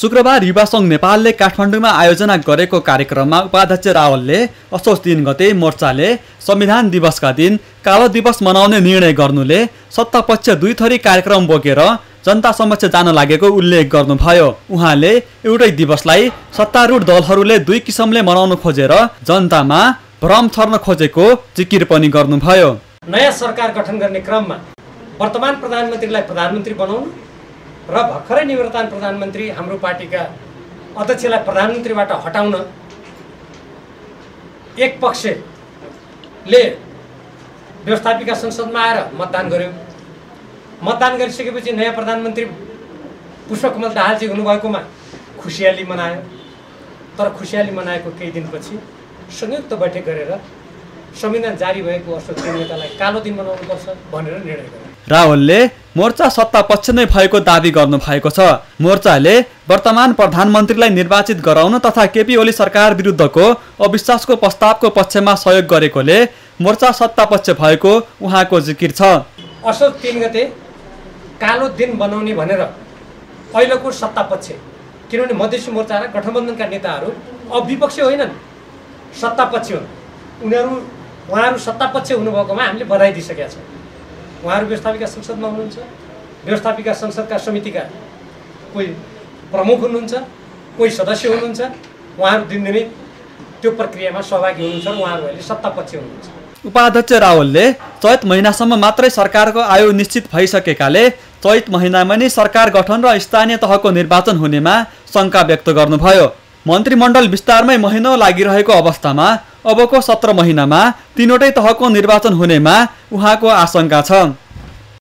शुक्रबार युवा सङ्घ नेपालले काठमाडौँमा आयोजना गरेको कार्यक्रममा उपाध्यक्ष रावलले असोज तिन गते मोर्चाले संविधान दिवसका दिन कालो दिवस मनाउने निर्णय गर्नुले सत्तापक्ष दुई थरी कार्यक्रम बोकेर जनता समक्ष जान लागेको उल्लेख गर्नुभयो। उहाँले एउटै दिवसलाई सत्तारूढ दलहरूले दुई किसिमले मनाउन खोजेर जनतामा भ्रम छर्न खोजेको जिकिर पनि गर्नुभयो। नयाँ सरकार गठन गर्ने क्रममा वर्तमान प्रधानमन्त्रीलाई प्रधानमन्त्री बनाउनु र भर्खरै निवर्तमान प्रधानमन्त्री हाम्रो पार्टीका अध्यक्षलाई प्रधानमन्त्रीबाट हटाउन एक पक्षले व्यवस्थापिका संसदमा आएर मतदान गर्यो। मतदान गरिसकेपछि नयाँ प्रधानमन्त्री पुष्पकमल दाहालजी हुनुभएकोमा खुसियाली मनायो। तर खुसियाली मनाएको केही दिनपछि संयुक्त बैठक गरेर संविधान जारी भएको अशोक नेतालाई कालो दिन मनाउनुपर्छ भनेर निर्णय गर्यो। रावलले मोर्चा सत्ता पक्ष नै भएको दावी गर्नु भएको छ। मोर्चाले वर्तमान प्रधानमन्त्रीलाई निर्वाचित गराउन तथा केपी ओली सरकार विरुद्धको अविश्वासको प्रस्तावको पक्षमा सहयोग गरेकोले मोर्चा सत्ता पक्ष भएको उहाँको जिकिर छ। असोज तिन गते कालो दिन बनाउने भनेर अहिलेको सत्ता पक्ष किनभने मधेसी मोर्चा र गठबन्धनका नेताहरू अब विपक्षी होइनन्। सत्ता पक्ष हुन्। उनीहरू उहाँहरू सत्ता पक्ष हुनुभएकोमा हामीले बधाई दिइसकेका छौँ। उहाँहरू व्यवस्थापिका संसदमा हुनुहुन्छ व्यवस्थापिका संसदका समितिका कोही प्रमुख हुनुहुन्छ कोही सदस्य हुनुहुन्छ उहाँहरू दिनदिनै त्यो प्रक्रियामा सहभागी हुनुहुन्छ र उहाँहरू अहिले सत्तापक्ष हुनुहुन्छ। उपाध्यक्ष रावलले चैत महिनासम्म मात्रै सरकारको आयु निश्चित भइसकेकाले चैत महिनामा नै सरकार गठन र स्थानीय तहको निर्वाचन हुनेमा शङ्का व्यक्त गर्नुभयो। मन्त्रीमण्डल विस्तारमै महिनौ लागिरहेको अवस्थामा अबको सत्र महिनामा तिनवटै तहको निर्वाचन हुनेमा उहाँको आशंका छ।